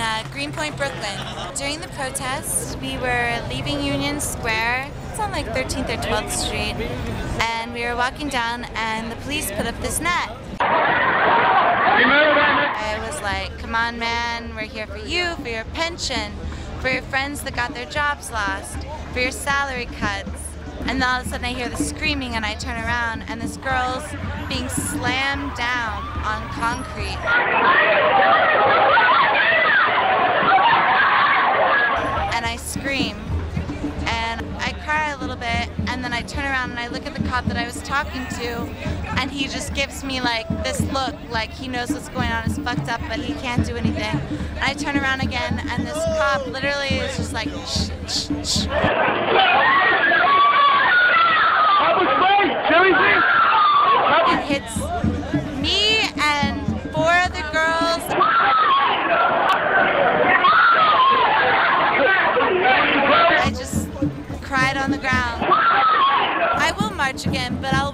uh, Greenpoint, Brooklyn. During the protest, we were leaving Union Square. It's on like 13th or 12th Street. And we were walking down, and the police put up this net. I was like, come on, man, we're here for you, for your pension, for your friends that got their jobs lost, for your salary cuts. And then all of a sudden I hear the screaming and I turn around and this girl's being slammed down on concrete. And then I turn around and I look at the cop that I was talking to and he just gives me like this look like he knows what's going on is fucked up but he can't do anything. And I turn around again and this cop literally is just like shh, shh, shh. It hits me and four other girls. I just cried on the ground. Again, but I'll